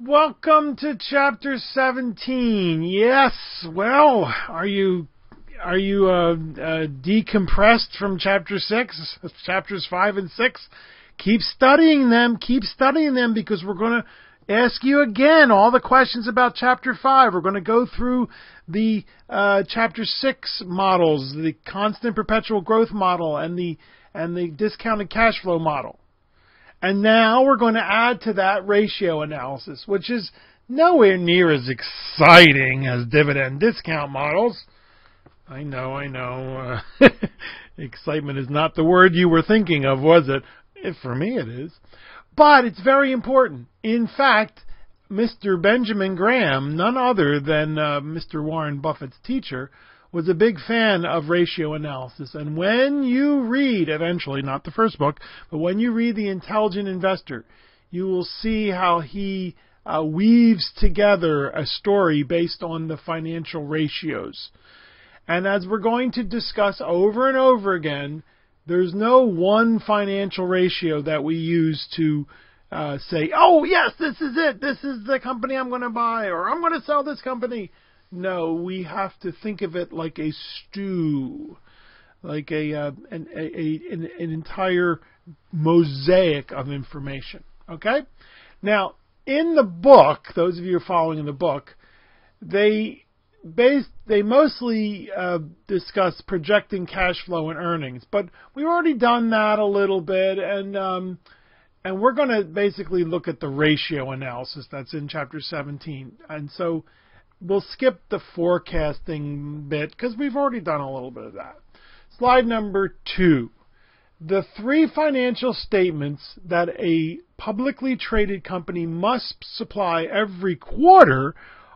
Welcome to chapter 17. Yes, well, are you are you uh, uh, decompressed from chapter 6, chapters 5 and 6? Keep studying them, keep studying them because we're going to ask you again all the questions about chapter 5. We're going to go through the uh, chapter 6 models, the constant perpetual growth model and the and the discounted cash flow model. And now we're going to add to that ratio analysis, which is nowhere near as exciting as dividend discount models. I know, I know. Uh, excitement is not the word you were thinking of, was it? If for me it is. But it's very important. In fact, Mr. Benjamin Graham, none other than uh, Mr. Warren Buffett's teacher, was a big fan of ratio analysis. And when you read, eventually, not the first book, but when you read The Intelligent Investor, you will see how he uh, weaves together a story based on the financial ratios. And as we're going to discuss over and over again, there's no one financial ratio that we use to uh, say, oh, yes, this is it. This is the company I'm going to buy, or I'm going to sell this company. No, we have to think of it like a stew, like a, uh, an, a, an, an entire mosaic of information. Okay? Now, in the book, those of you who are following in the book, they based they mostly uh, discuss projecting cash flow and earnings, but we've already done that a little bit, and um, and we're going to basically look at the ratio analysis that's in chapter 17, and so we'll skip the forecasting bit because we've already done a little bit of that. Slide number two. The three financial statements that a publicly traded company must supply every quarter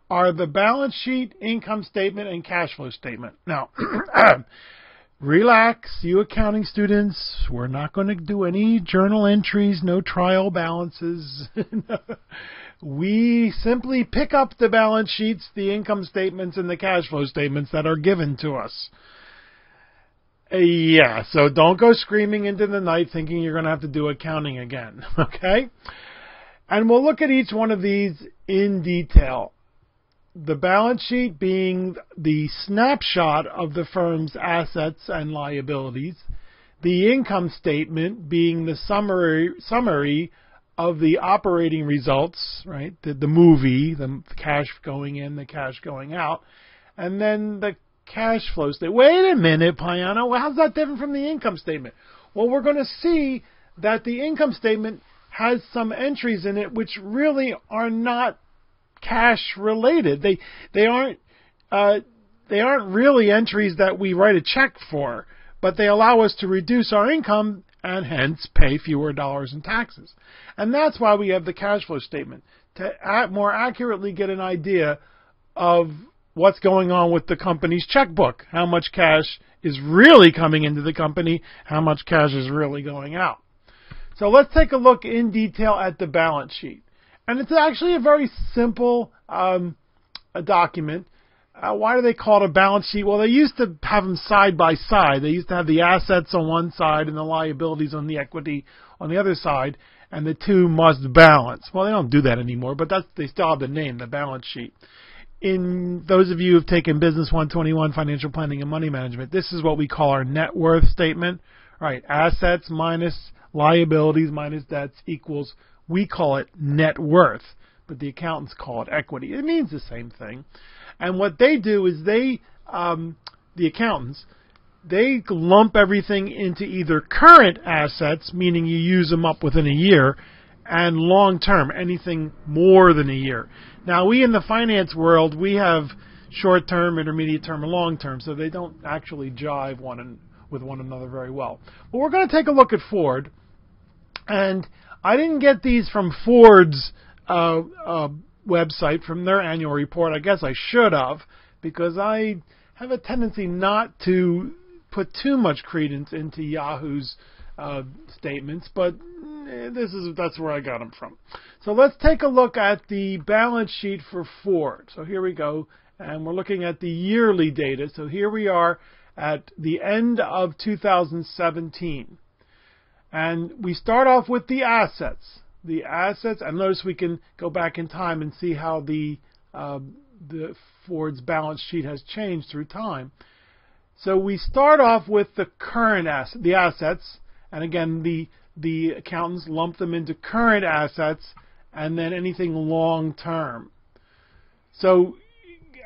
are the balance sheet, income statement, and cash flow statement. Now, relax, you accounting students. We're not going to do any journal entries, no trial balances. we simply pick up the balance sheets, the income statements, and the cash flow statements that are given to us. Uh, yeah, so don't go screaming into the night thinking you're going to have to do accounting again, okay? And we'll look at each one of these in detail. The balance sheet being the snapshot of the firm's assets and liabilities, the income statement being the summary, summary of the operating results, right? The, the movie, the cash going in, the cash going out, and then the cash flow statement. Wait a minute, Payano. How's that different from the income statement? Well, we're going to see that the income statement has some entries in it which really are not cash related. They they aren't uh, they aren't really entries that we write a check for, but they allow us to reduce our income and hence pay fewer dollars in taxes. And that's why we have the cash flow statement to more accurately get an idea of what's going on with the company's checkbook, how much cash is really coming into the company, how much cash is really going out. So let's take a look in detail at the balance sheet. And it's actually a very simple um, a document. Uh, why do they call it a balance sheet? Well, they used to have them side by side. They used to have the assets on one side and the liabilities on the equity on the other side, and the two must balance. Well, they don't do that anymore, but that's they still have the name, the balance sheet. In those of you who've taken Business 121 Financial Planning and Money Management, this is what we call our net worth statement. Right, assets minus liabilities minus debts equals we call it net worth, but the accountants call it equity. It means the same thing. And what they do is they, um, the accountants, they lump everything into either current assets, meaning you use them up within a year, and long term, anything more than a year. Now, we in the finance world, we have short term, intermediate term, and long term, so they don't actually jive one and, with one another very well. But we're going to take a look at Ford, and I didn't get these from Ford's uh, uh, website from their annual report. I guess I should have because I have a tendency not to put too much credence into Yahoo's uh, statements, but eh, this is that's where I got them from. So let's take a look at the balance sheet for Ford. So here we go, and we're looking at the yearly data. So here we are at the end of 2017. And we start off with the assets. The assets. And notice we can go back in time and see how the uh, the Ford's balance sheet has changed through time. So we start off with the current asset, the assets, and again the the accountants lump them into current assets and then anything long term. So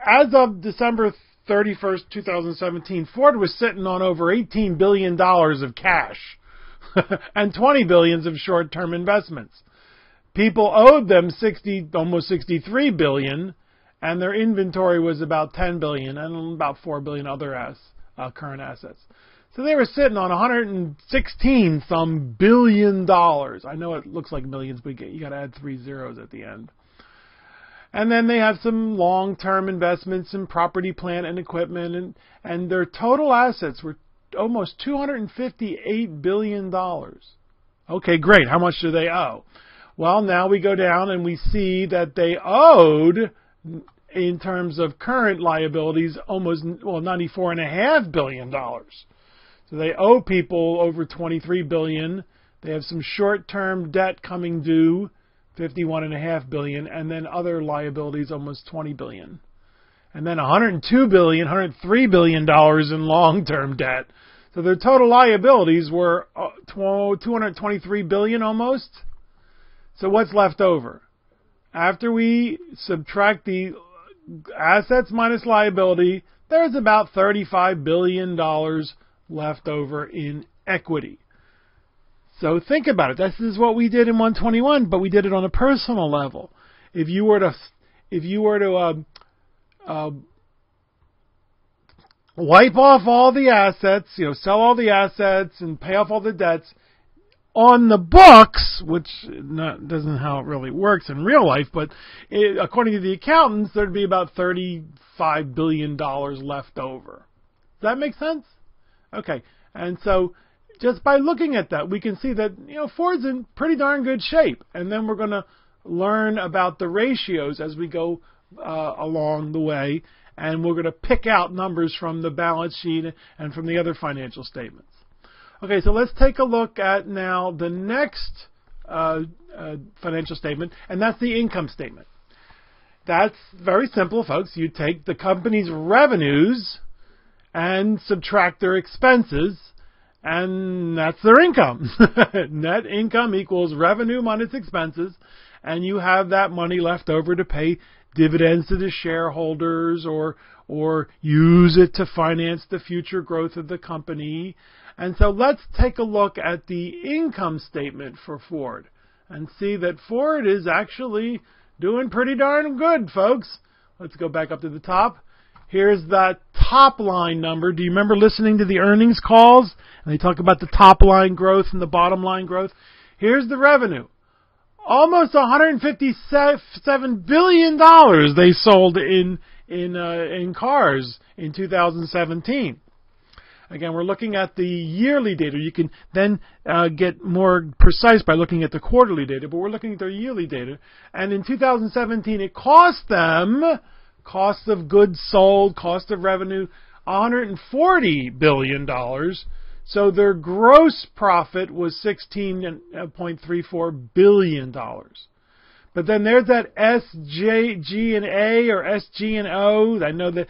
as of December 31st, 2017, Ford was sitting on over 18 billion dollars of cash and 20 billions of short-term investments. People owed them 60 almost 63 billion and their inventory was about 10 billion and about 4 billion other as, uh, current assets. So they were sitting on 116 some billion dollars. I know it looks like millions, but you got to add three zeros at the end. And then they have some long-term investments in property, plant, and equipment, and and their total assets were almost 258 billion dollars. Okay, great. How much do they owe? Well, now we go down and we see that they owed in terms of current liabilities almost well 94 and a half billion dollars. So they owe people over 23 billion. They have some short-term debt coming due, 51 and a half billion, and then other liabilities almost 20 billion. And then 102 billion, 103 billion dollars in long-term debt. So their total liabilities were uh, 223 billion almost. So what's left over? After we subtract the assets minus liability, there's about $35 billion left over in equity. So think about it. This is what we did in 121, but we did it on a personal level. If you were to, if you were to uh, uh, wipe off all the assets, you know, sell all the assets and pay off all the debts, on the books, which not, doesn't how it really works in real life, but it, according to the accountants, there'd be about thirty-five billion dollars left over. Does that make sense? Okay, and so just by looking at that, we can see that you know Ford's in pretty darn good shape, and then we're going to learn about the ratios as we go uh, along the way, and we're going to pick out numbers from the balance sheet and from the other financial statements. Okay, so let's take a look at now the next uh, uh, financial statement, and that's the income statement. That's very simple, folks. You take the company's revenues and subtract their expenses, and that's their income. Net income equals revenue minus expenses, and you have that money left over to pay dividends to the shareholders or or use it to finance the future growth of the company and so let's take a look at the income statement for Ford and see that Ford is actually doing pretty darn good, folks. Let's go back up to the top. Here's that top line number. Do you remember listening to the earnings calls? And they talk about the top line growth and the bottom line growth. Here's the revenue. Almost 157 billion dollars they sold in in uh, in cars in 2017. Again, we're looking at the yearly data. You can then uh, get more precise by looking at the quarterly data, but we're looking at their yearly data. And in 2017, it cost them cost of goods sold, cost of revenue, 140 billion dollars. So their gross profit was 16.34 billion dollars. But then there's that S, J, G, and A or S, G, and O. I know that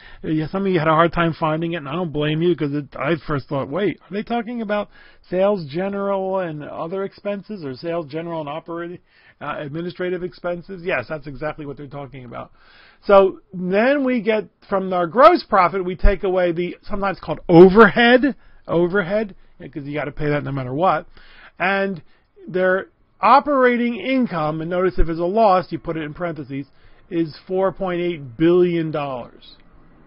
some of you had a hard time finding it, and I don't blame you because I first thought, wait, are they talking about sales general and other expenses or sales general and operating uh, administrative expenses? Yes, that's exactly what they're talking about. So then we get from our gross profit, we take away the sometimes called overhead, overhead, because you got to pay that no matter what, and their operating income, and notice if it's a loss, you put it in parentheses, is $4.8 billion.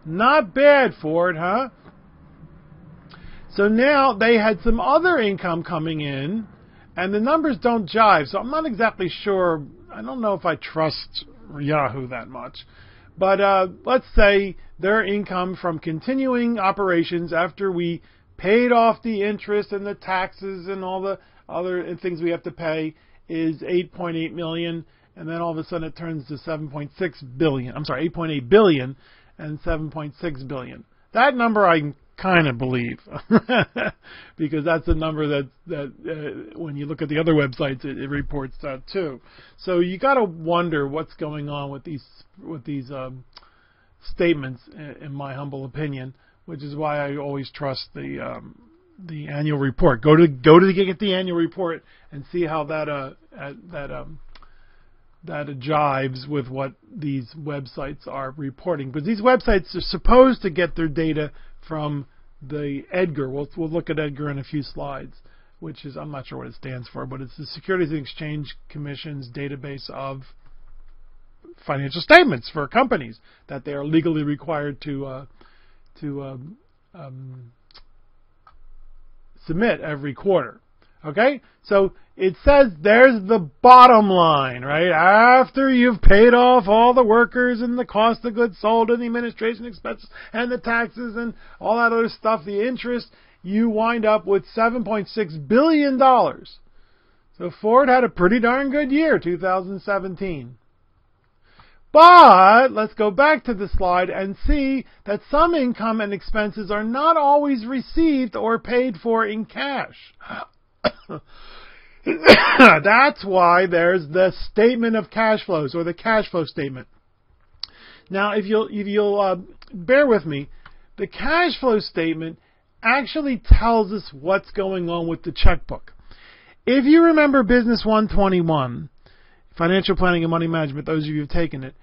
Not bad for it, huh? So now they had some other income coming in, and the numbers don't jive, so I'm not exactly sure. I don't know if I trust Yahoo that much. But uh, let's say their income from continuing operations after we paid off the interest and the taxes and all the other things we have to pay is 8.8 million, and then all of a sudden it turns to 7.6 billion. I'm sorry, 8.8 billion and 7.6 billion. That number I can kind of believe because that's the number that that uh, when you look at the other websites it, it reports that too. So you got to wonder what's going on with these with these um, statements, in my humble opinion, which is why I always trust the um, the annual report. Go to go to the, get the annual report and see how that uh that um that jives with what these websites are reporting. But these websites are supposed to get their data from the EDGAR. We'll, we'll look at EDGAR in a few slides, which is, I'm not sure what it stands for, but it's the Securities and Exchange Commission's database of financial statements for companies that they are legally required to uh, to um, um, submit every quarter. Okay? So it says there's the bottom line, right? After you've paid off all the workers and the cost of goods sold and the administration expenses and the taxes and all that other stuff, the interest, you wind up with $7.6 billion. So Ford had a pretty darn good year, 2017. But let's go back to the slide and see that some income and expenses are not always received or paid for in cash. That's why there's the statement of cash flows or the cash flow statement. Now, if you'll if you'll uh, bear with me, the cash flow statement actually tells us what's going on with the checkbook. If you remember Business 121, Financial Planning and Money Management, those of you who've taken it,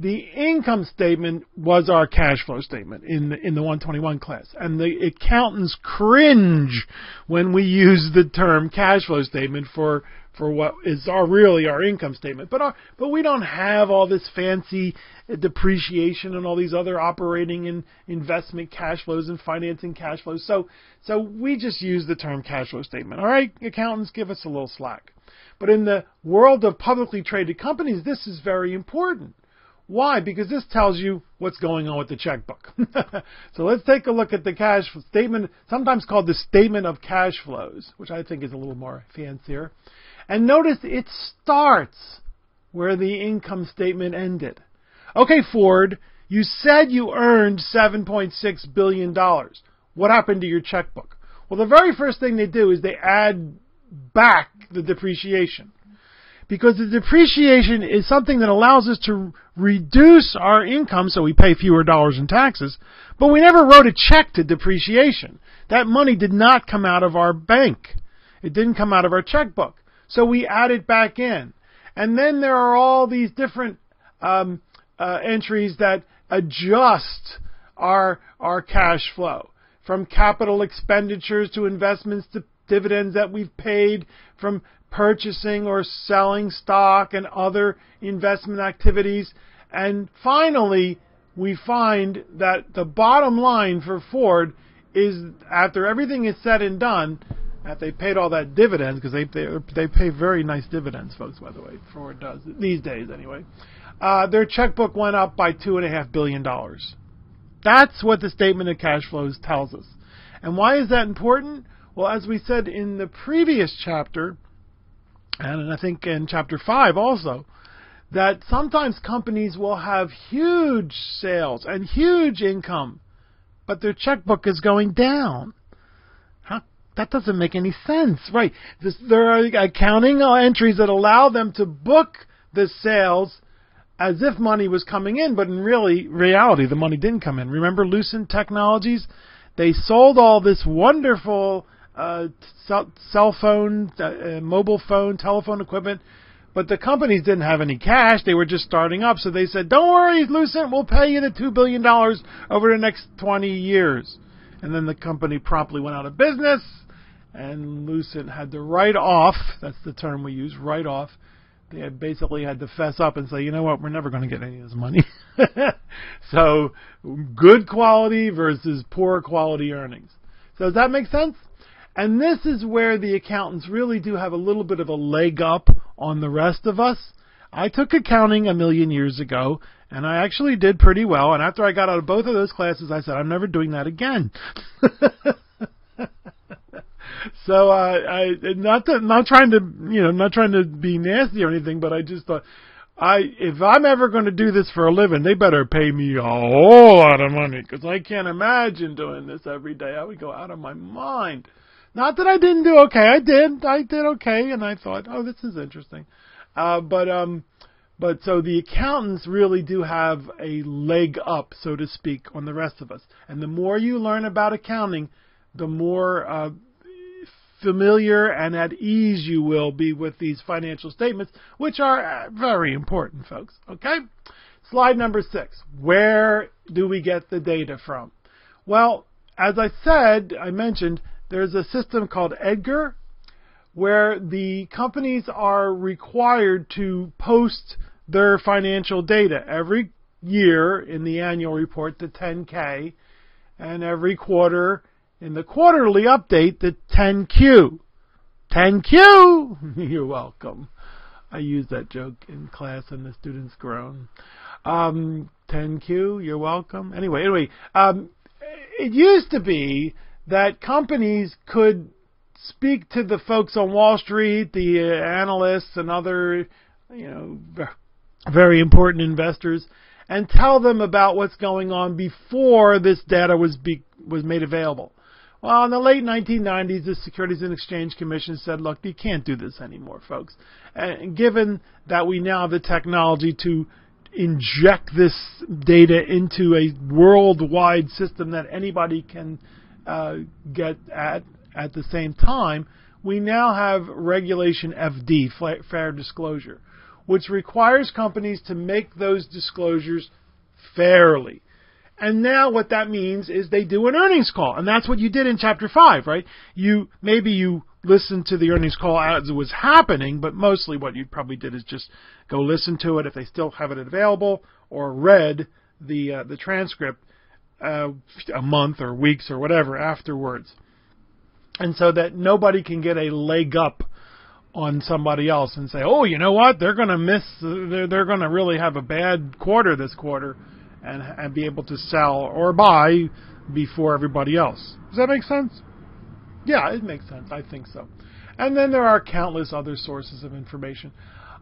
the income statement was our cash flow statement in the, in the 121 class, and the accountants cringe when we use the term cash flow statement for for what is our really our income statement. But our, but we don't have all this fancy depreciation and all these other operating and investment cash flows and financing cash flows. So so we just use the term cash flow statement. All right, accountants, give us a little slack. But in the world of publicly traded companies, this is very important why? Because this tells you what's going on with the checkbook. so let's take a look at the cash statement, sometimes called the statement of cash flows, which I think is a little more fancier. And notice it starts where the income statement ended. Okay, Ford, you said you earned $7.6 billion. What happened to your checkbook? Well, the very first thing they do is they add back the depreciation because the depreciation is something that allows us to reduce our income so we pay fewer dollars in taxes, but we never wrote a check to depreciation. That money did not come out of our bank. It didn't come out of our checkbook. So we add it back in. And then there are all these different um, uh, entries that adjust our, our cash flow from capital expenditures to investments to dividends that we've paid from purchasing or selling stock and other investment activities. And finally, we find that the bottom line for Ford is after everything is said and done, that they paid all that dividends because they, they they pay very nice dividends, folks. By the way, Ford does these days anyway. Uh, their checkbook went up by two and a half billion dollars. That's what the statement of cash flows tells us. And why is that important? Well, as we said in the previous chapter, and I think in chapter 5 also, that sometimes companies will have huge sales and huge income, but their checkbook is going down. That doesn't make any sense, right? This, there are accounting entries that allow them to book the sales as if money was coming in, but in really reality, the money didn't come in. Remember Lucent Technologies? They sold all this wonderful uh, cell, phone, uh, uh, mobile phone, telephone equipment. But the companies didn't have any cash. They were just starting up. So they said, don't worry, Lucent, we'll pay you the $2 billion over the next 20 years. And then the company promptly went out of business. And Lucent had to write off, that's the term we use, write off. They had basically had to fess up and say, you know what, we're never going to get any of this money. so good quality versus poor quality earnings. So does that make sense? And this is where the accountants really do have a little bit of a leg up on the rest of us. I took accounting a million years ago, and I actually did pretty well. And after I got out of both of those classes, I said, I'm never doing that again. so uh, I not to, not trying to you know not trying to be nasty or anything, but I just thought I if I'm ever going to do this for a living, they better pay me a whole lot of money because I can't imagine doing this every day. I would go out of my mind. Not that I didn't do okay. I did. I did okay, and I thought, oh, this is interesting. Uh, but um, but so the accountants really do have a leg up, so to speak, on the rest of us. And the more you learn about accounting, the more uh, familiar and at ease you will be with these financial statements, which are uh, very important, folks. Okay? Slide number six. Where do we get the data from? Well, as I said, I mentioned, there's a system called Edgar where the companies are required to post their financial data every year in the annual report, the 10K, and every quarter in the quarterly update, the 10Q. 10Q! You're welcome. I used that joke in class and the students groan. Um, 10Q, you're welcome. Anyway, anyway, um, it used to be that companies could speak to the folks on Wall Street, the analysts and other, you know, very important investors, and tell them about what's going on before this data was be, was made available. Well, in the late 1990s, the Securities and Exchange Commission said, look, you can't do this anymore, folks. And given that we now have the technology to inject this data into a worldwide system that anybody can get at at the same time, we now have Regulation FD, Fair Disclosure, which requires companies to make those disclosures fairly. And now what that means is they do an earnings call. And that's what you did in chapter 5, right? You, maybe you listened to the earnings call as it was happening, but mostly what you probably did is just go listen to it if they still have it available or read the, uh, the transcript, uh, a month or weeks or whatever afterwards. And so that nobody can get a leg up on somebody else and say, "Oh, you know what? They're going to miss. They're, they're going to really have a bad quarter this quarter." and, and be able to sell or buy before everybody else. Does that make sense? Yeah, it makes sense. I think so. And then there are countless other sources of information.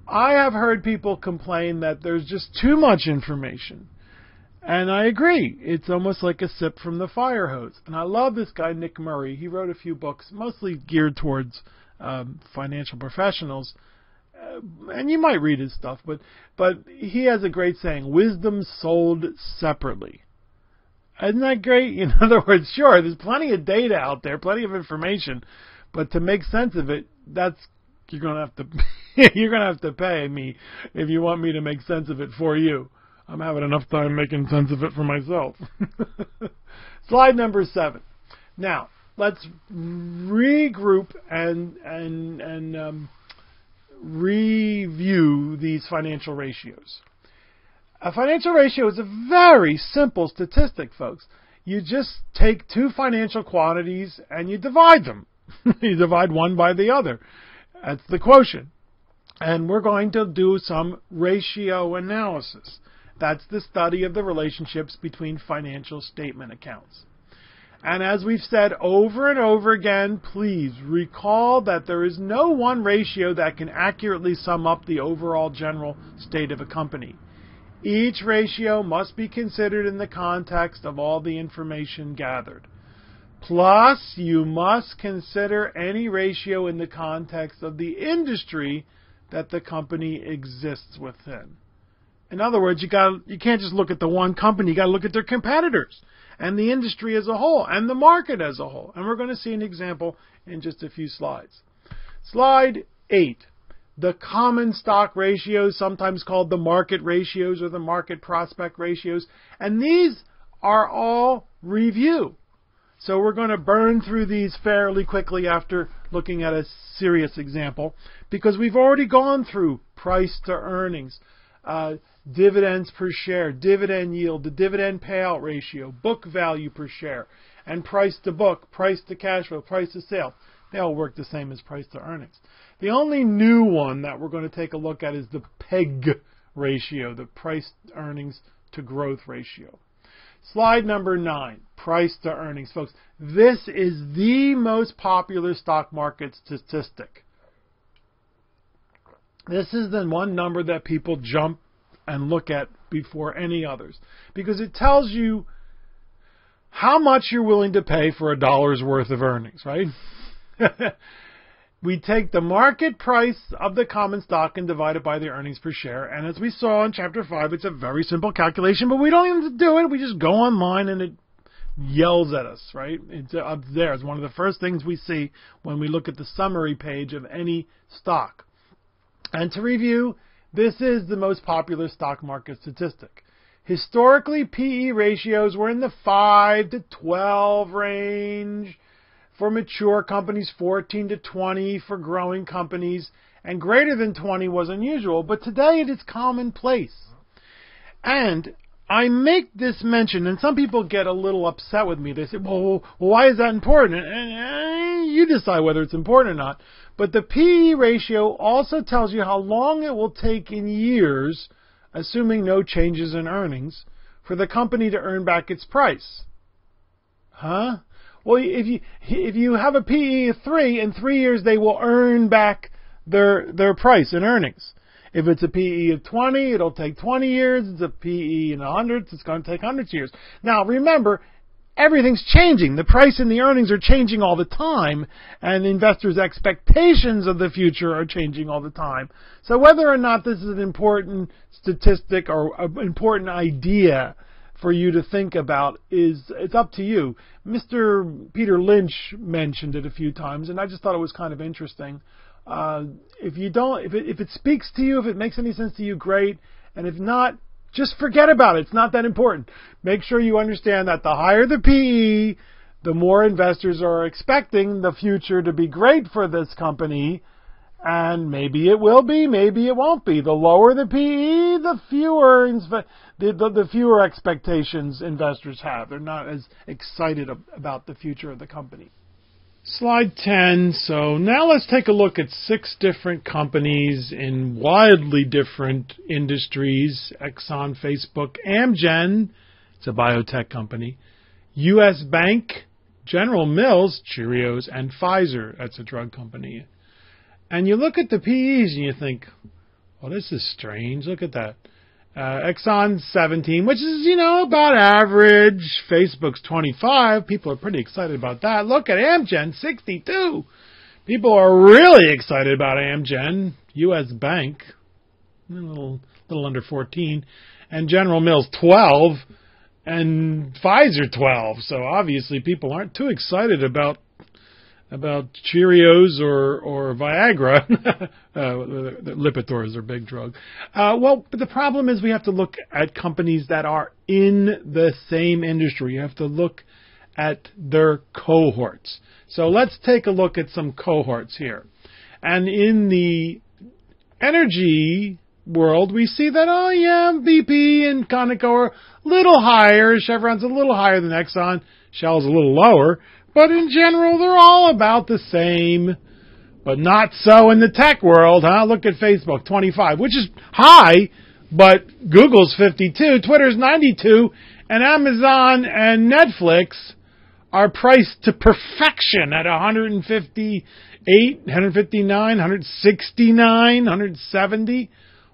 I have heard people complain that there's just too much information. And I agree. It's almost like a sip from the fire hose. And I love this guy, Nick Murray. He wrote a few books, mostly geared towards um, financial professionals and you might read his stuff, but but he has a great saying: "Wisdom sold separately." Isn't that great? In other words, sure, there's plenty of data out there, plenty of information, but to make sense of it, that's you're gonna have to you're gonna have to pay me if you want me to make sense of it for you. I'm having enough time making sense of it for myself. Slide number seven. Now let's regroup and and and um, review these financial ratios. A financial ratio is a very simple statistic, folks. You just take two financial quantities and you divide them. you divide one by the other. That's the quotient. And we're going to do some ratio analysis. That's the study of the relationships between financial statement accounts. And as we've said over and over again, please recall that there is no one ratio that can accurately sum up the overall general state of a company. Each ratio must be considered in the context of all the information gathered. Plus, you must consider any ratio in the context of the industry that the company exists within. In other words, you got you can't just look at the one company, you got to look at their competitors and the industry as a whole and the market as a whole. And we're going to see an example in just a few slides. Slide 8. The common stock ratios, sometimes called the market ratios or the market prospect ratios. And these are all review. So we're going to burn through these fairly quickly after looking at a serious example because we've already gone through price to earnings, uh, dividends per share, dividend yield, the dividend payout ratio, book value per share, and price to book, price to cash flow, price to sale. They all work the same as price to earnings. The only new one that we're going to take a look at is the PEG ratio, the price earnings to growth ratio. Slide number nine, price to earnings. Folks, this is the most popular stock market statistic. This is the one number that people jump and look at before any others because it tells you how much you're willing to pay for a dollar's worth of earnings, right? we take the market price of the common stock and divide it by the earnings per share. And as we saw in chapter 5, it's a very simple calculation, but we don't even do it. We just go online and it yells at us, right? It's up there. It's one of the first things we see when we look at the summary page of any stock. And to review, this is the most popular stock market statistic. Historically, PE ratios were in the 5 to 12 range for mature companies, 14 to 20 for growing companies, and greater than 20 was unusual, but today it is commonplace. And I make this mention, and some people get a little upset with me. They say, well, why is that important? And you decide whether it's important or not. But the PE ratio also tells you how long it will take in years, assuming no changes in earnings, for the company to earn back its price. Huh? Well, if you if you have a PE of three, in three years they will earn back their their price in earnings. If it's a PE of 20, it'll take 20 years. It's a PE in the hundreds, it's going to take hundreds of years. Now, remember, everything's changing. The price and the earnings are changing all the time, and investors' expectations of the future are changing all the time. So whether or not this is an important statistic or an important idea for you to think about is it's up to you. Mr. Peter Lynch mentioned it a few times, and I just thought it was kind of interesting. Uh, if you don't, if it, if it speaks to you, if it makes any sense to you, great. And if not, just forget about it. It's not that important. Make sure you understand that the higher the PE, the more investors are expecting the future to be great for this company. And maybe it will be, maybe it won't be. The lower the PE, the fewer the, the, the fewer expectations investors have. They're not as excited about the future of the company. Slide 10. So now let's take a look at six different companies in wildly different industries Exxon, Facebook, Amgen, it's a biotech company, US Bank, General Mills, Cheerios, and Pfizer, that's a drug company. And you look at the PEs and you think, well, this is strange. Look at that. Uh, Exxon 17, which is, you know, about average. Facebook's 25. People are pretty excited about that. Look at Amgen, 62. People are really excited about Amgen. U.S. Bank, a little, little under 14. And General Mills, 12. And Pfizer, 12. So obviously people aren't too excited about about Cheerios or or Viagra. uh, Lipitor is their big drug. Uh, well, but the problem is we have to look at companies that are in the same industry. You have to look at their cohorts. So let's take a look at some cohorts here. And in the energy world, we see that, oh yeah, BP and Conoco are a little higher. Chevron's a little higher than Exxon. Shell's a little lower. But in general, they're all about the same. But not so in the tech world, huh? Look at Facebook, 25, which is high, but Google's 52, Twitter's 92, and Amazon and Netflix are priced to perfection at 158, 159, 169, 170.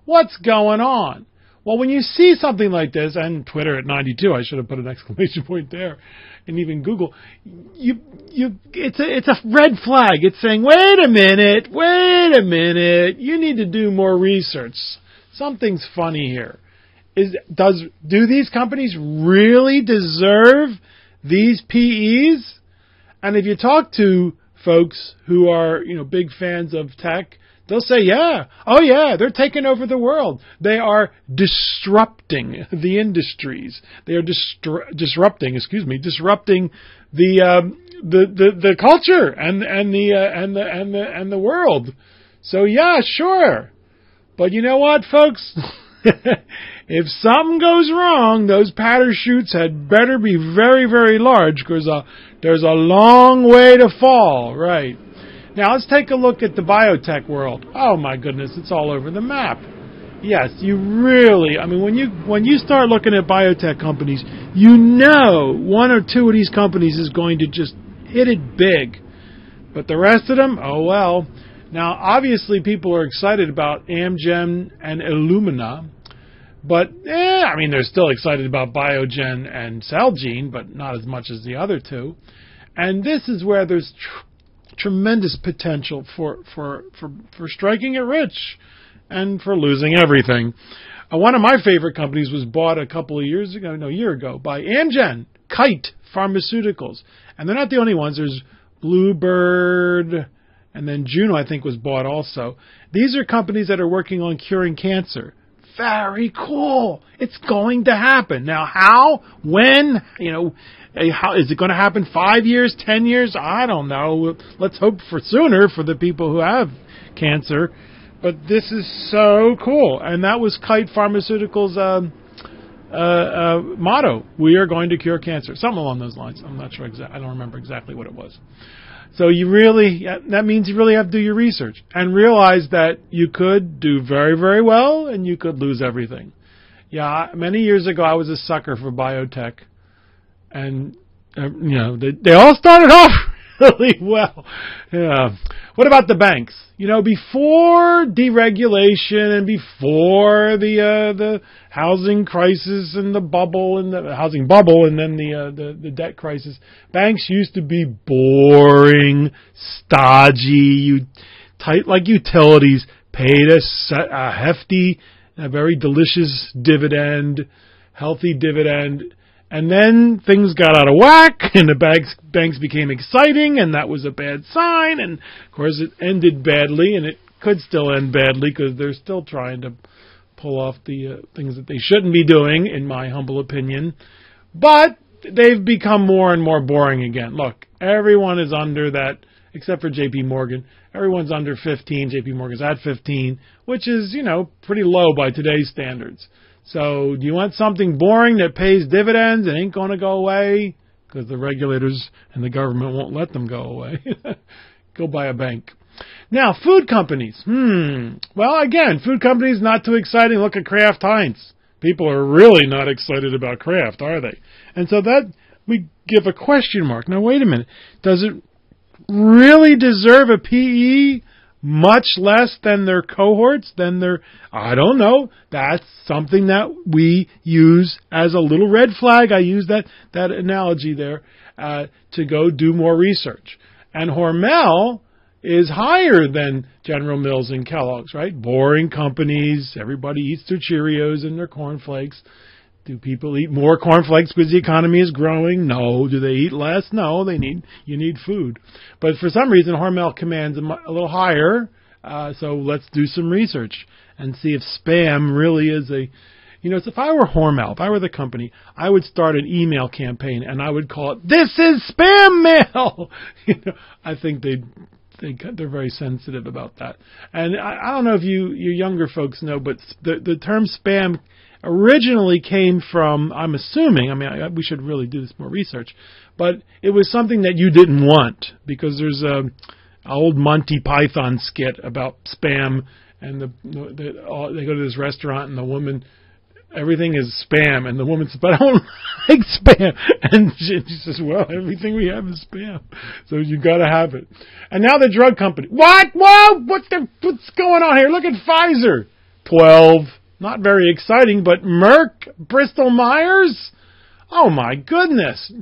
What's going on? Well, when you see something like this, and Twitter at 92, I should have put an exclamation point there, and even Google, you, you, it's a, it's a red flag. It's saying, wait a minute, wait a minute, you need to do more research. Something's funny here. Is, does, do these companies really deserve these PEs? And if you talk to folks who are, you know, big fans of tech, They'll say, yeah, oh yeah, they're taking over the world. They are disrupting the industries. They are distru- disrupting, excuse me, disrupting the, um, the, the, the culture and, and the, uh, and the, and the, and the world. So yeah, sure. But you know what, folks? if something goes wrong, those parachutes had better be very, very large because uh, there's a long way to fall, right? Now let's take a look at the biotech world. Oh my goodness, it's all over the map. Yes, you really, I mean, when you, when you start looking at biotech companies, you know one or two of these companies is going to just hit it big. But the rest of them, oh well. Now, obviously, people are excited about Amgen and Illumina, but eh, I mean, they're still excited about Biogen and Celgene, but not as much as the other two. And this is where there's tr- tremendous potential for, for, for, for striking it rich and for losing everything. Uh, one of my favorite companies was bought a couple of years ago, no, a year ago, by Amgen, Kite Pharmaceuticals. And they're not the only ones. There's Bluebird, and then Juno, I think, was bought also. These are companies that are working on curing cancer. Very cool. It's going to happen. Now, how? When? You know, how is it going to happen? Five years? Ten years? I don't know. Let's hope for sooner for the people who have cancer. But this is so cool. And that was Kite Pharmaceuticals' um, uh, uh, motto. We are going to cure cancer. Something along those lines. I'm not sure exactly. I don't remember exactly what it was. So you really, that means you really have to do your research and realize that you could do very, very well and you could lose everything. Yeah, many years ago I was a sucker for biotech and, uh, you know, they, they all started off really well. Yeah. What about the banks? You know, before deregulation and before the uh, the housing crisis and the bubble and the housing bubble and then the uh, the, the debt crisis, banks used to be boring, stodgy, you tight like utilities, paid a, a hefty, a very delicious dividend, healthy dividend and then things got out of whack, and the banks banks became exciting, and that was a bad sign. And of course, it ended badly, and it could still end badly because they're still trying to pull off the uh, things that they shouldn't be doing, in my humble opinion. But they've become more and more boring again. Look, everyone is under that, except for J.P. Morgan. Everyone's under 15. J.P. Morgan's at 15, which is you know pretty low by today's standards. So, do you want something boring that pays dividends and ain't going to go away? Because the regulators and the government won't let them go away. go buy a bank. Now, food companies. Hmm. Well, again, food companies not too exciting. Look at Kraft Heinz. People are really not excited about Kraft, are they? And so that we give a question mark. Now, wait a minute. Does it really deserve a PE much less than their cohorts, than their, I don't know. That's something that we use as a little red flag. I use that, that analogy there, uh, to go do more research. And Hormel is higher than General Mills and Kellogg's, right? Boring companies. Everybody eats their Cheerios and their cornflakes. Do people eat more cornflakes because the economy is growing? No. Do they eat less? No. They need you need food, but for some reason Hormel commands a, a little higher. Uh, so let's do some research and see if spam really is a. You know, if I were Hormel, if I were the company, I would start an email campaign and I would call it "This is spam mail." you know, I think they'd they they're very sensitive about that. And I, I don't know if you you younger folks know, but the the term spam originally came from, I'm assuming, I mean, I, we should really do this more research, but it was something that you didn't want because there's a, a old Monty Python skit about spam, and the, the all, they go to this restaurant and the woman everything is spam. And the woman says, but I don't like spam. And she, she, says, well, everything we have is spam. So you gotta have it. And now the drug company. What? Whoa! What's the, what's going on here? Look at Pfizer. 12. Not very exciting, but Merck, Bristol Myers? Oh my goodness.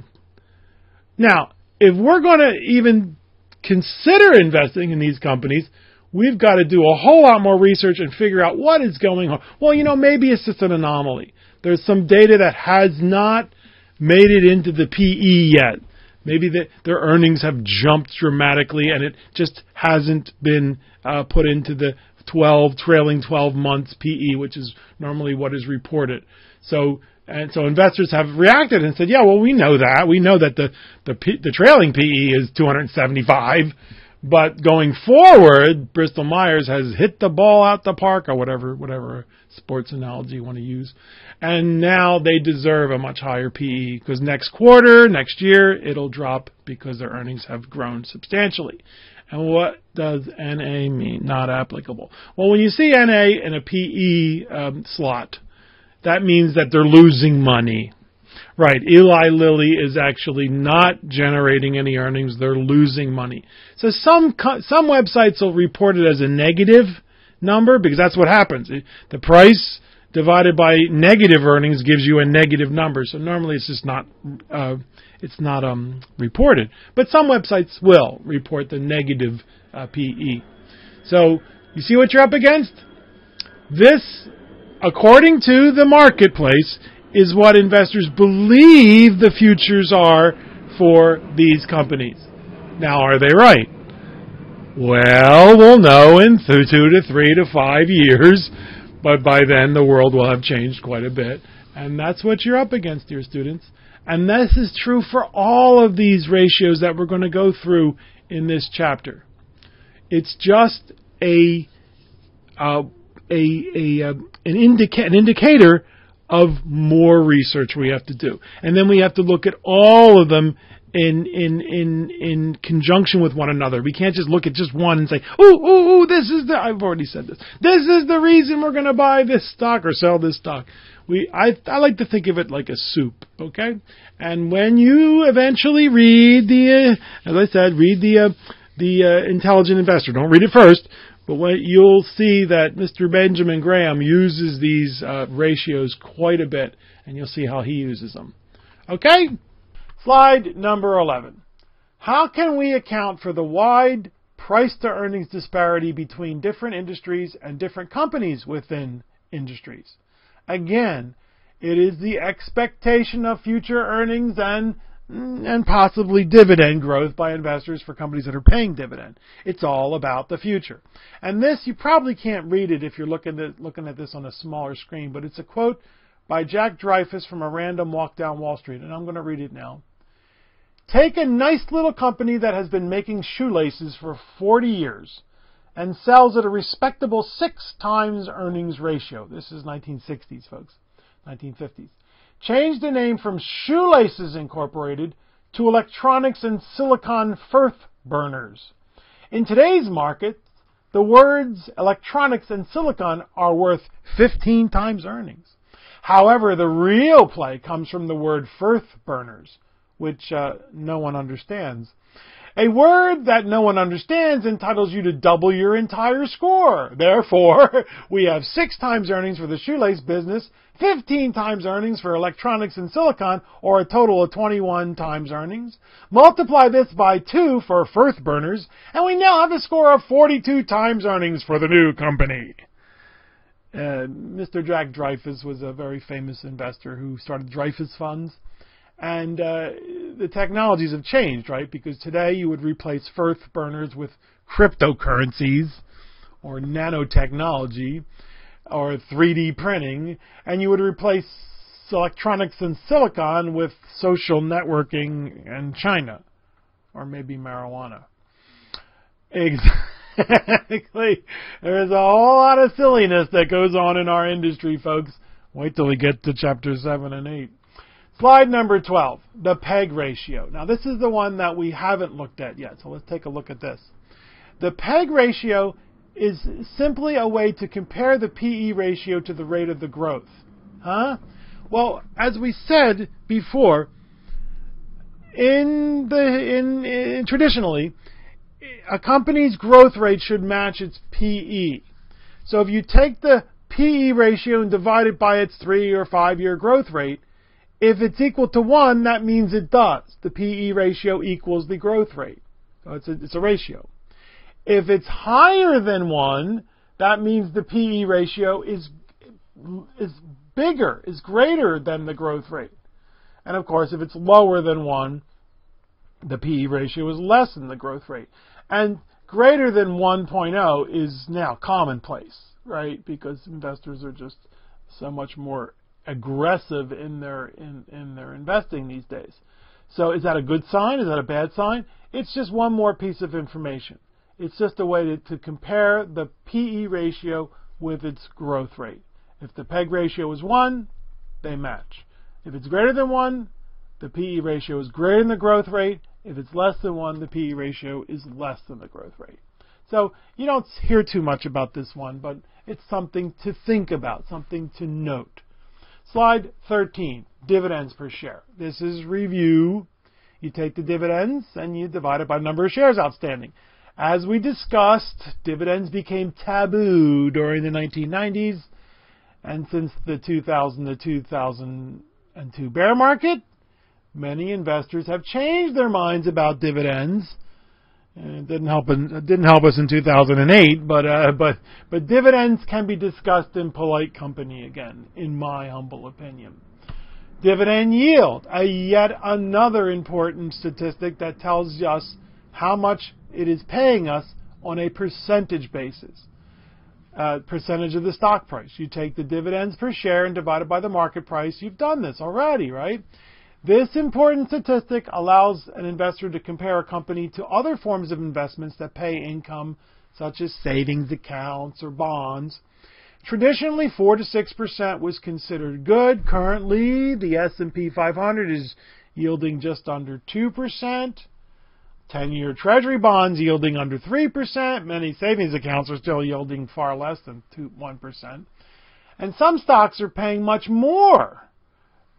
Now, if we're going to even consider investing in these companies, we've got to do a whole lot more research and figure out what is going on. Well, you know, maybe it's just an anomaly. There's some data that has not made it into the PE yet. Maybe the, their earnings have jumped dramatically and it just hasn't been uh, put into the 12 trailing 12 months PE, which is normally what is reported. So and so investors have reacted and said, yeah, well, we know that. We know that the the, P, the trailing PE is 275, but going forward, Bristol Myers has hit the ball out the park or whatever whatever sports analogy you want to use. And now they deserve a much higher PE because next quarter, next year, it'll drop because their earnings have grown substantially. And what does NA mean? Not applicable. Well, when you see NA in a PE um, slot, that means that they're losing money. Right, Eli Lilly is actually not generating any earnings; they're losing money. So some some websites will report it as a negative number because that's what happens. The price divided by negative earnings gives you a negative number. So normally it's just not uh, it's not um, reported. But some websites will report the negative uh, PE. So you see what you're up against. This, according to the marketplace, is what investors believe the futures are for these companies. Now, are they right? Well, we'll know in two to three to five years but by then, the world will have changed quite a bit. And that's what you're up against, dear students. And this is true for all of these ratios that we're going to go through in this chapter. It's just a, uh, a, a, uh, an, indica- an indicator of more research we have to do. And then we have to look at all of them in in in in conjunction with one another. We can't just look at just one and say, "Oh, oh, oh, this is the." I've already said this. This is the reason we're going to buy this stock or sell this stock. We I I like to think of it like a soup, okay? And when you eventually read the, uh, as I said, read the uh, the uh, Intelligent Investor. Don't read it first. But you'll see that Mr. Benjamin Graham uses these uh, ratios quite a bit, and you'll see how he uses them. Okay? Slide number 11. How can we account for the wide price to earnings disparity between different industries and different companies within industries? Again, it is the expectation of future earnings and and possibly dividend growth by investors for companies that are paying dividend. It's all about the future. And this you probably can't read it if you're looking at looking at this on a smaller screen, but it's a quote by Jack Dreyfus from a random walk down Wall Street, and I'm going to read it now. Take a nice little company that has been making shoelaces for 40 years and sells at a respectable six times earnings ratio. This is 1960s, folks, 1950s. Change the name from Shoelaces Incorporated to Electronics and Silicon Furth Burners. In today's market, the words electronics and silicon are worth 15 times earnings. However, the real play comes from the word Furth Burners which uh, no one understands. A word that no one understands entitles you to double your entire score. Therefore, we have six times earnings for the shoelace business, 15 times earnings for electronics and silicon, or a total of 21 times earnings. Multiply this by two for Furth burners, and we now have a score of 42 times earnings for the new company. Uh, Mr. Jack Dreyfus was a very famous investor who started Dreyfus Funds and uh, the technologies have changed, right? Because today you would replace Furth burners with cryptocurrencies or nanotechnology or 3D printing, and you would replace electronics and silicon with social networking and China, or maybe marijuana. Exactly. There's a whole lot of silliness that goes on in our industry, folks. Wait till we get to chapter 7 and 8. Slide number 12, the PEG ratio. Now, this is the one that we haven't looked at yet, so let's take a look at this. The PEG ratio is simply a way to compare the PE ratio to the rate of the growth. Huh? Well, as we said before, in the in, in traditionally, a company's growth rate should match its PE. So if you take the PE ratio and divide it by its three or five year growth rate, if it's equal to 1, that means it does. The PE ratio equals the growth rate. So it's a, it's a ratio. If it's higher than 1, that means the PE ratio is, is bigger, is greater than the growth rate. And of course, if it's lower than 1, the PE ratio is less than the growth rate. And greater than 1.0 is now commonplace, right? Because investors are just so much more aggressive in their in, in their investing these days. So is that a good sign? Is that a bad sign? It's just one more piece of information. It's just a way to, to compare the PE ratio with its growth rate. If the PEG ratio is 1, they match. If it's greater than 1, the PE ratio is greater than the growth rate. If it's less than 1, the PE ratio is less than the growth rate. So you don't hear too much about this one, but it's something to think about, something to note. Slide 13, dividends per share. This is review. You take the dividends and you divide it by the number of shares outstanding. As we discussed, dividends became taboo during the 1990s, and since the 2000 to 2002 bear market, many investors have changed their minds about dividends. It didn't help. It didn't help us in 2008, but uh, but but dividends can be discussed in polite company again, in my humble opinion. Dividend yield, a yet another important statistic that tells us how much it is paying us on a percentage basis. Uh, percentage of the stock price. You take the dividends per share and divide it by the market price. You've done this already, right? This important statistic allows an investor to compare a company to other forms of investments that pay income, such as savings accounts or bonds. Traditionally, 4 to 6% was considered good. Currently, the S&P 500 is yielding just under 2%. 10 year treasury bonds yielding under 3%. Many savings accounts are still yielding far less than 2, 1%. And some stocks are paying much more.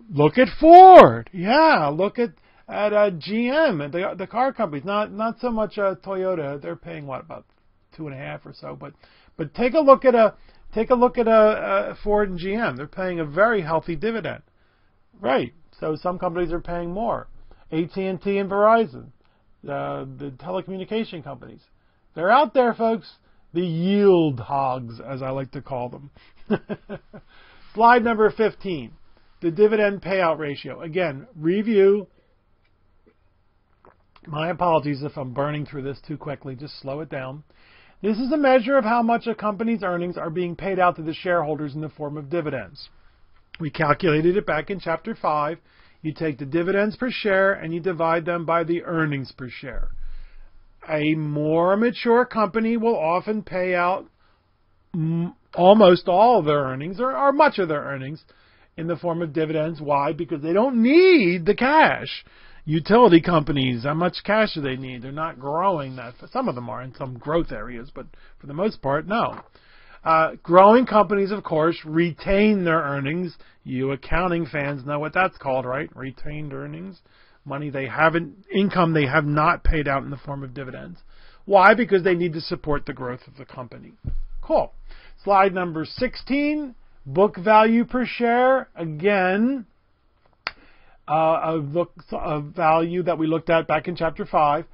Look at Ford. Yeah, look at at uh, GM, and the the car companies. Not not so much uh, Toyota. They're paying what about two and a half or so. But but take a look at a take a look at a, a Ford and GM. They're paying a very healthy dividend. Right. So some companies are paying more. AT&T and Verizon uh, the telecommunication companies. They're out there, folks. The yield hogs, as I like to call them. Slide number 15, the dividend payout ratio. Again, review. My apologies if I'm burning through this too quickly. Just slow it down. This is a measure of how much a company's earnings are being paid out to the shareholders in the form of dividends. We calculated it back in chapter 5 you take the dividends per share and you divide them by the earnings per share. A more mature company will often pay out almost all of their earnings or, or much of their earnings in the form of dividends. Why? Because they don't need the cash. Utility companies, how much cash do they need? They're not growing that. Some of them are in some growth areas, but for the most part, no. Uh, growing companies, of course, retain their earnings. You accounting fans know what that's called, right? Retained earnings. Money they haven't, income they have not paid out in the form of dividends. Why? Because they need to support the growth of the company. Cool. Slide number 16, book value per share. Again, uh, a, look, a value that we looked at back in chapter 5.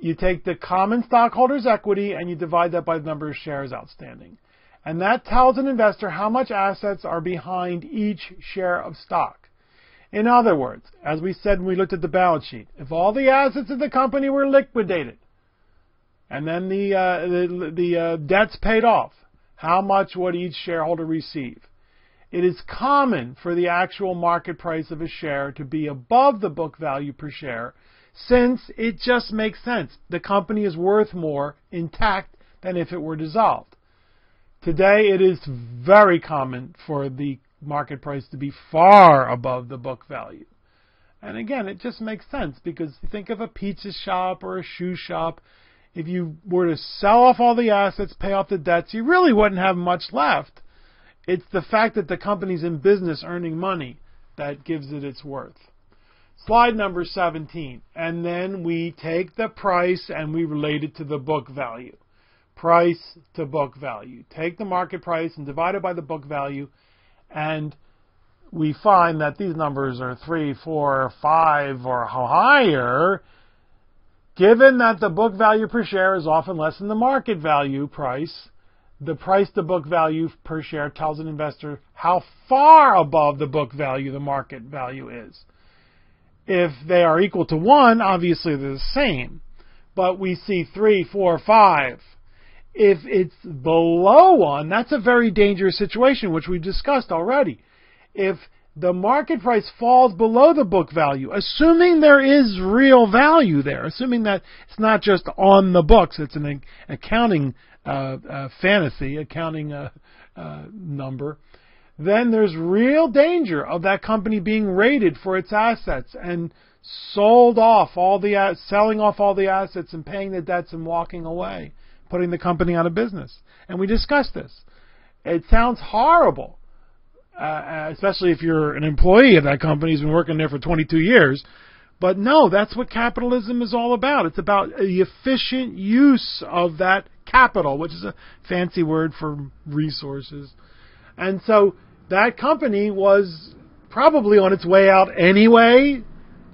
You take the common stockholders' equity and you divide that by the number of shares outstanding. And that tells an investor how much assets are behind each share of stock. In other words, as we said when we looked at the balance sheet, if all the assets of the company were liquidated and then the, uh, the, the uh, debts paid off, how much would each shareholder receive? It is common for the actual market price of a share to be above the book value per share since it just makes sense. The company is worth more intact than if it were dissolved. Today, it is very common for the market price to be far above the book value. And again, it just makes sense because think of a pizza shop or a shoe shop. If you were to sell off all the assets, pay off the debts, you really wouldn't have much left. It's the fact that the company's in business earning money that gives it its worth. Slide number 17. And then we take the price and we relate it to the book value price to book value. Take the market price and divide it by the book value, and we find that these numbers are three, four, five, or higher. Given that the book value per share is often less than the market value price, the price to book value per share tells an investor how far above the book value the market value is. If they are equal to one, obviously they're the same. But we see three, four, five, if it's below one, that's a very dangerous situation, which we've discussed already. If the market price falls below the book value, assuming there is real value there, assuming that it's not just on the books, it's an accounting uh, uh, fantasy, accounting uh, uh number, then there's real danger of that company being rated for its assets and sold off all the selling off all the assets and paying the debts and walking away putting the company out of business. And we discussed this. It sounds horrible. Uh, especially if you're an employee of that company who's been working there for 22 years. But no, that's what capitalism is all about. It's about the efficient use of that capital, which is a fancy word for resources. And so that company was probably on its way out anyway,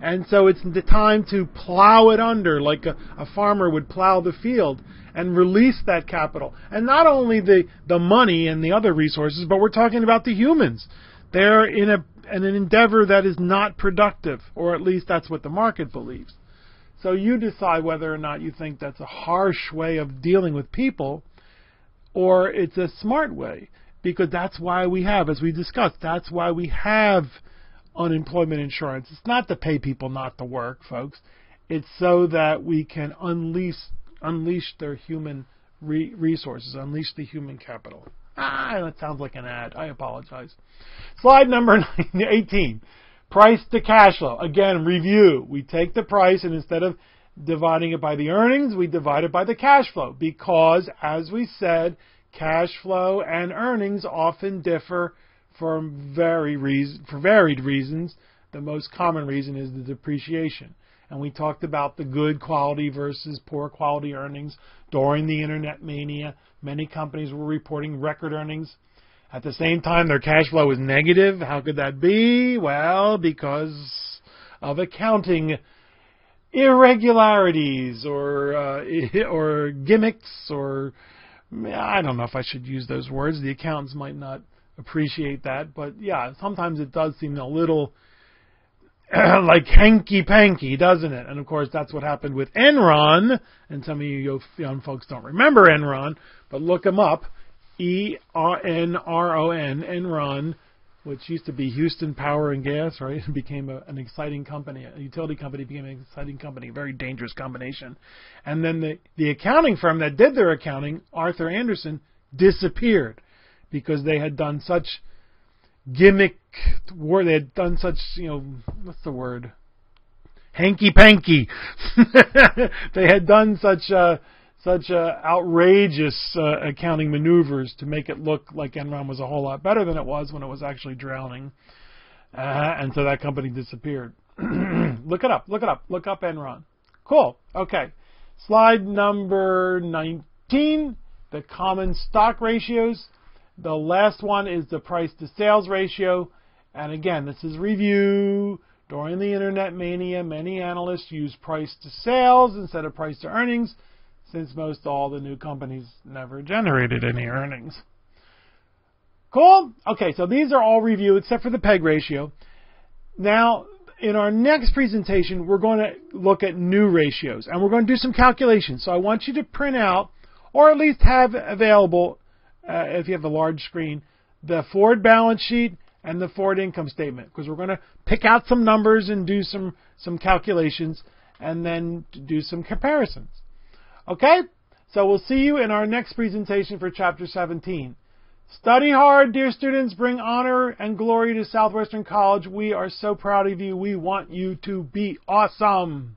and so it's the time to plow it under like a, a farmer would plow the field and release that capital. And not only the, the money and the other resources, but we're talking about the humans. They're in a in an endeavor that is not productive, or at least that's what the market believes. So you decide whether or not you think that's a harsh way of dealing with people or it's a smart way because that's why we have, as we discussed, that's why we have unemployment insurance. It's not to pay people not to work, folks. It's so that we can unleash unleash their human re- resources, unleash the human capital. Ah, that sounds like an ad. I apologize. Slide number 18. Price to cash flow. Again, review. We take the price and instead of dividing it by the earnings, we divide it by the cash flow because, as we said, cash flow and earnings often differ for very reason, for varied reasons. The most common reason is the depreciation. And we talked about the good quality versus poor quality earnings during the internet mania. Many companies were reporting record earnings. At the same time, their cash flow was negative. How could that be? Well, because of accounting irregularities or uh, or gimmicks or I don't know if I should use those words. The accountants might not appreciate that, but yeah, sometimes it does seem a little like hanky panky, doesn't it? And of course, that's what happened with Enron. And some of you young folks don't remember Enron, but look them up. E N R O N, Enron, which used to be Houston Power and Gas, right? It became a, an exciting company. A utility company became an exciting company, a very dangerous combination. And then the, the accounting firm that did their accounting, Arthur Andersen, disappeared because they had done such gimmick war. They had done such, you know, what's the word? Hanky panky. they had done such uh, such uh, outrageous uh, accounting maneuvers to make it look like Enron was a whole lot better than it was when it was actually drowning. Uh, and so that company disappeared. look it up. Look it up. Look up Enron. Cool. Okay. Slide number 19. The common stock ratios. The last one is the price to sales ratio. And again, this is review. During the internet mania, many analysts use price to sales instead of price to earnings, since most all the new companies never generated any earnings. Cool? Okay, so these are all review except for the PEG ratio. Now, in our next presentation, we're going to look at new ratios and we're going to do some calculations. So I want you to print out or at least have available uh, if you have a large screen, the Ford balance sheet and the Ford income statement because we're going to pick out some numbers and do some some calculations and then do some comparisons. Okay? So we'll see you in our next presentation for chapter 17. Study hard, dear students. Bring honor and glory to Southwestern College. We are so proud of you. We want you to be awesome.